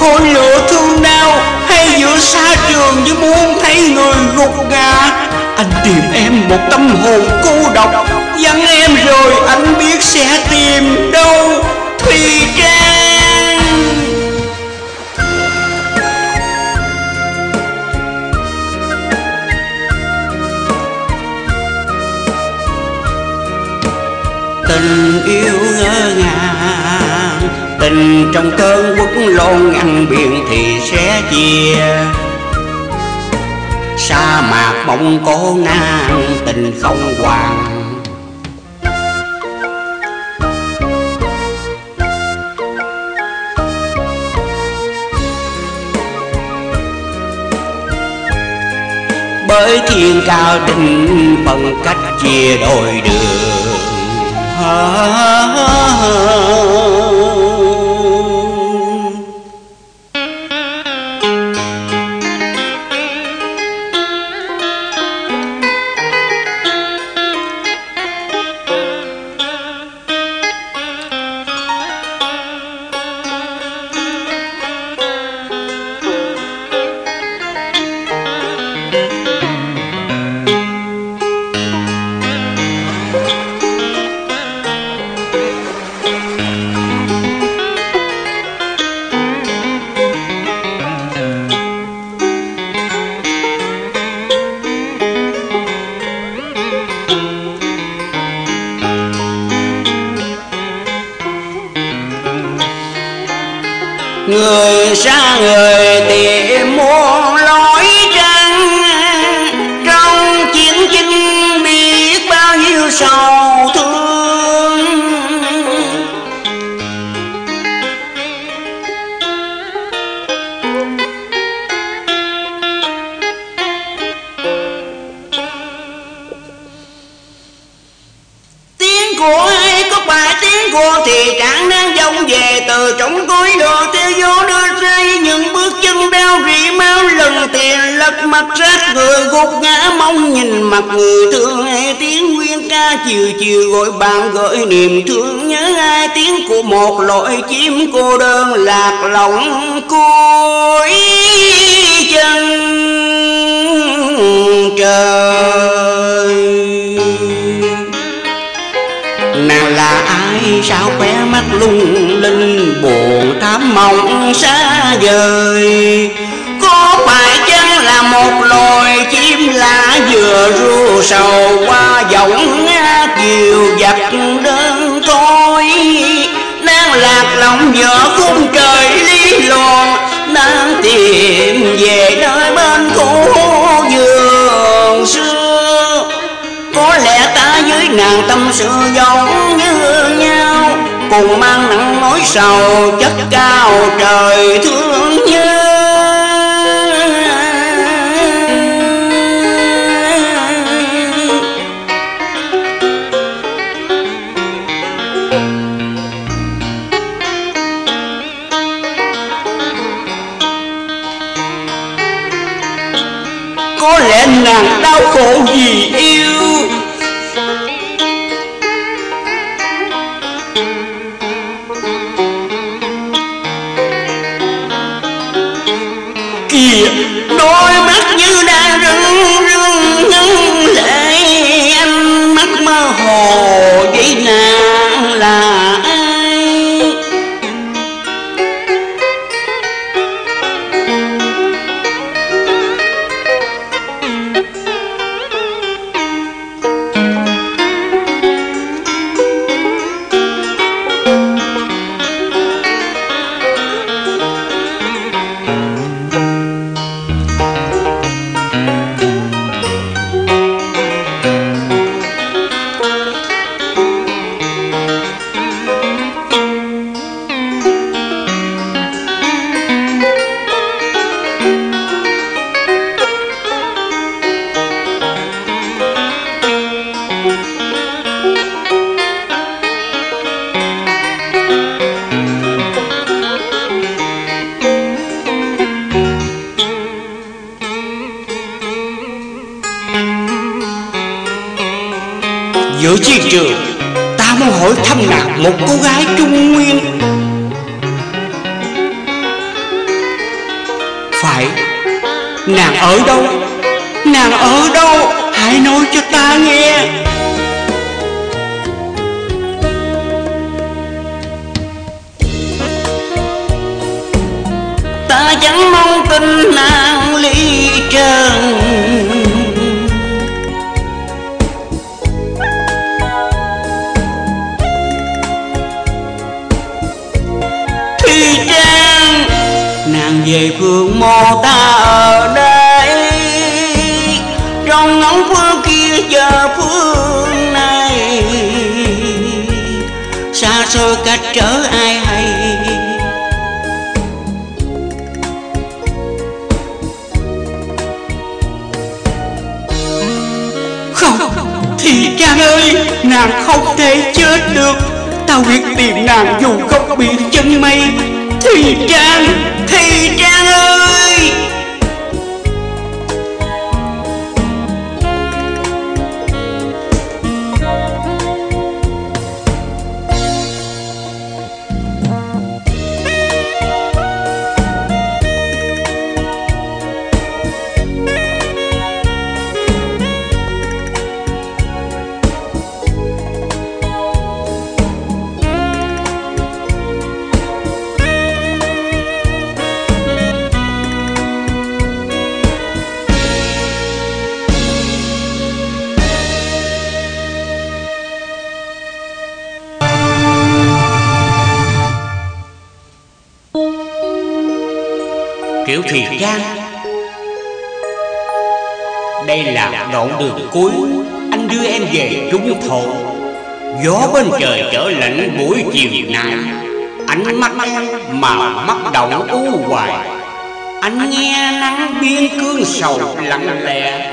khôn lửa thương đau, hay giữa xa trường như muốn thấy người gục ngã. Anh tìm em một tâm hồn cô độc, vắng em rồi anh biết sẽ tìm đâu. Thùy trang tình yêu ngỡ ngàng tình trong cơn quốc lôn ngăn biển thì sẽ chia. Sa mạc mộng cô nan tình không hoàng. Bởi thiên cao định bằng cách chia đôi đường. Bao thương. Tiếng của ai có bài tiếng của thì chẳng đang dông về. Từ trong cối đồ theo gió đưa rơi những bước chân đau rỉ máu. Lần tiền lật mặt rác, người gục ngã, mong nhìn mặt người thương hay tiếng ca chiều chiều gọi bạn gửi niềm thương. Nhớ ai tiếng của một loại chim cô đơn lạc lòng cuối chân trời. Nàng là ai? Sao khóe mắt lung linh? Buồn thắm mộng xa vời? Sầu qua giọng chiều dập đơn côi đang lạc lòng vợ khung trời lý loạn đang tìm về nơi bên cũ giường xưa. Có lẽ ta với nàng tâm sự giống như nhau, cùng mang nặng nỗi sầu chất cao trời thương nhớ. Một cô gái trung nguyên. Phải, Nàng ở đâu? Nàng ở đâu? Hãy nói cho ta nghe. Ta chẳng mong tin nàng ly trần. Về phương mô ta ở đây. Trong ngóng phương kia giờ phương này Xa xôi cách trở ai hay? Không, thì Trang ơi, nàng không thể chết được. Tao quyết tìm nàng dù không bị chân mây Thì Trang, thì Trang ơi Kiểu Thùy Trang. Đây là đoạn đường cuối. Anh đưa em về trung thổ. Gió bên trời trở lạnh buổi chiều nay. Ánh mắt em mà mắt động u hoài. Anh nghe nắng biên cương sầu lặng lẽ.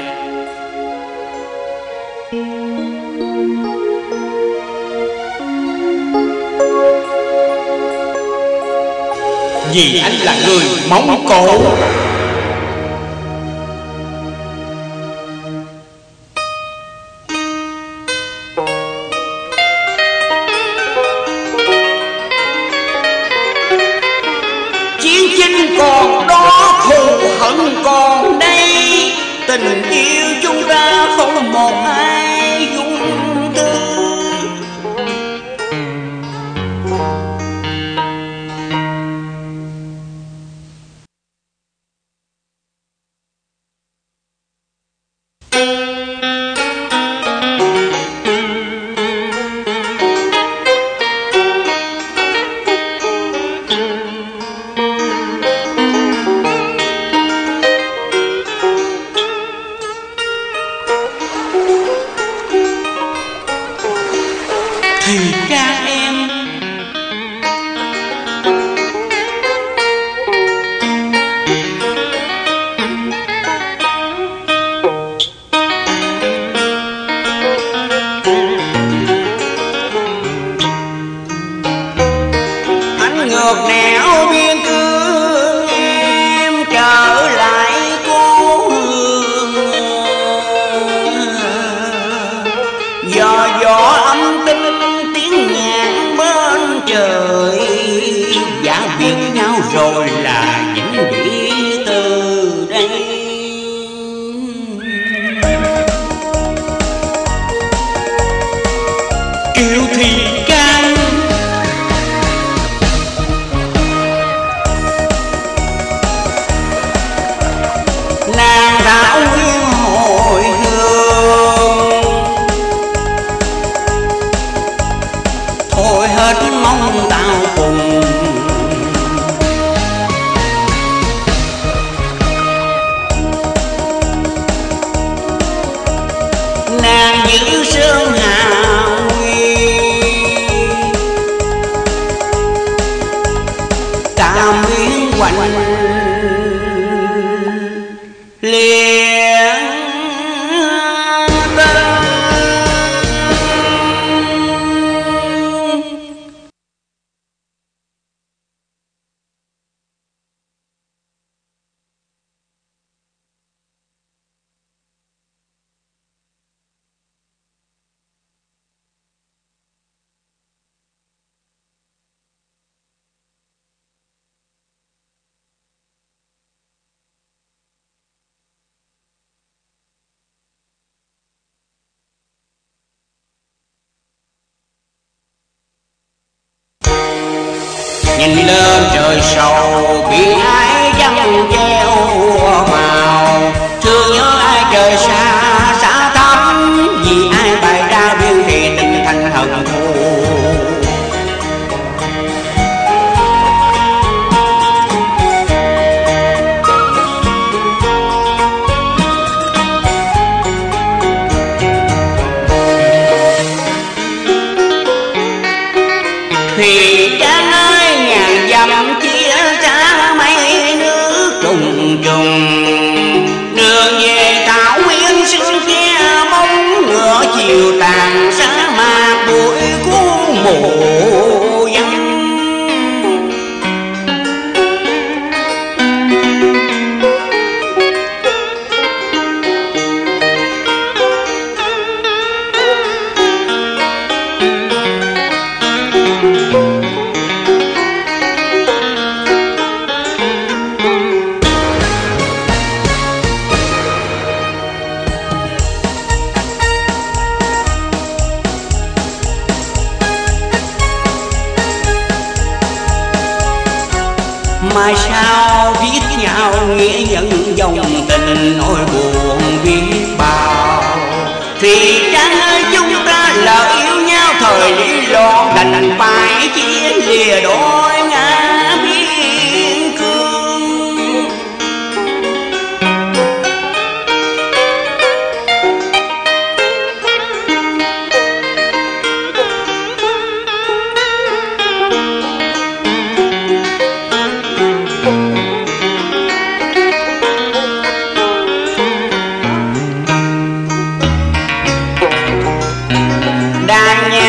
Vì anh là người móng Cổ. Thì one. nhìn lên trời sầu bị ai dâm về đường về tảo nguyên sương che mông ngựa chiều tàn xa mà bụi cũ mùa nghĩa nhận dòng tình nỗi buồn biết bao. Thì trắng ơi, chúng ta là yêu nhau, thời lý loan đành phải chia lìa đôi Dang it!